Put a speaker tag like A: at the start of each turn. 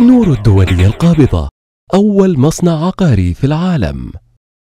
A: نور الدولية القابضة أول مصنع عقاري في العالم.